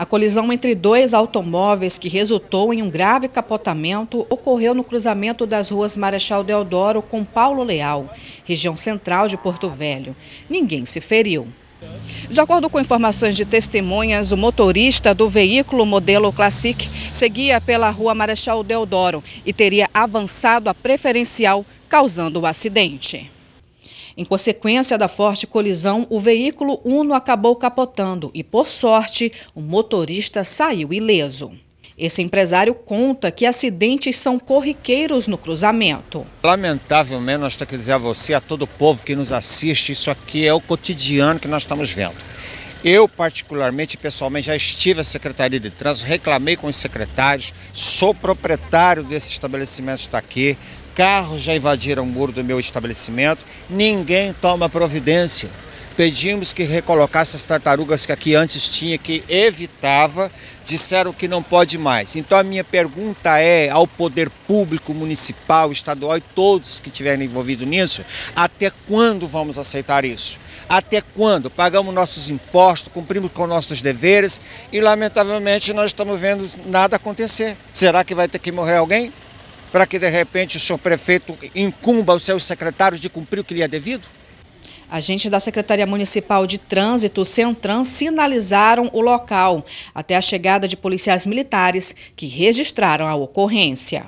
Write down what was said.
A colisão entre dois automóveis que resultou em um grave capotamento ocorreu no cruzamento das ruas Marechal Deodoro com Paulo Leal, região central de Porto Velho. Ninguém se feriu. De acordo com informações de testemunhas, o motorista do veículo modelo Classic seguia pela rua Marechal Deodoro e teria avançado a preferencial, causando o acidente. Em consequência da forte colisão, o veículo Uno acabou capotando e, por sorte, o motorista saiu ileso. Esse empresário conta que acidentes são corriqueiros no cruzamento. Lamentavelmente, nós temos que dizer a você, a todo o povo que nos assiste, isso aqui é o cotidiano que nós estamos vendo. Eu, particularmente, pessoalmente, já estive à Secretaria de Trânsito, reclamei com os secretários, sou proprietário desse estabelecimento está aqui, carros já invadiram o muro do meu estabelecimento, ninguém toma providência. Pedimos que recolocasse as tartarugas que aqui antes tinha, que evitava, disseram que não pode mais. Então a minha pergunta é ao poder público, municipal, estadual e todos que estiverem envolvidos nisso, até quando vamos aceitar isso? Até quando? Pagamos nossos impostos, cumprimos com nossos deveres e lamentavelmente nós estamos vendo nada acontecer. Será que vai ter que morrer alguém? para que de repente o senhor prefeito incumba os seus secretários de cumprir o que lhe é devido? Agentes da Secretaria Municipal de Trânsito, Centran, sinalizaram o local até a chegada de policiais militares que registraram a ocorrência.